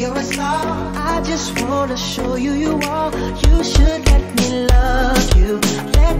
you're a star. I just wanna show you you are. You should let me love you. Let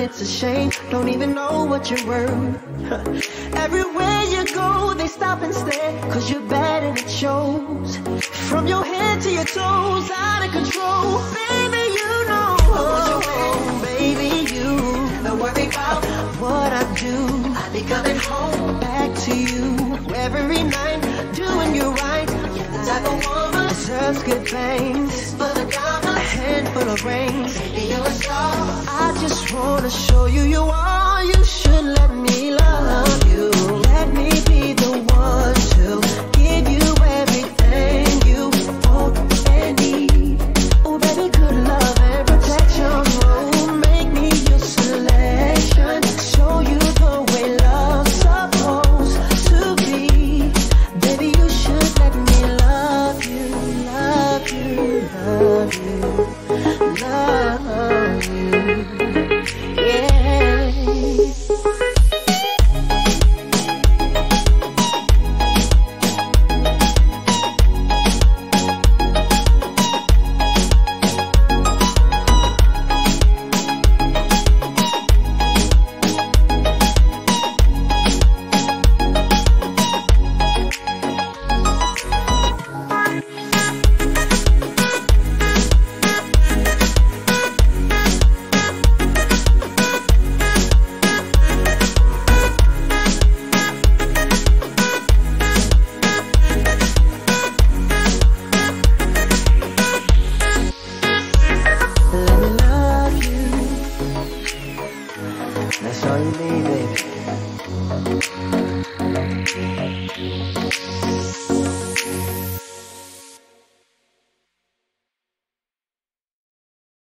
it's a shame. Don't even know what you're worth. Everywhere you go, they stop and stare. Cause you're bad and it shows. From your head to your toes, out of control. Baby, you know. Oh, baby, you. Don't worry about what I do. I'll be coming home back to you every night, doing you right. You're the type of woman deserves good things. For the diamonds, a handful of rings. Baby, you're a star. I just wanna show you you are. You should let me love you. Let me